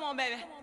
Come on, baby.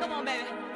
Come on, baby.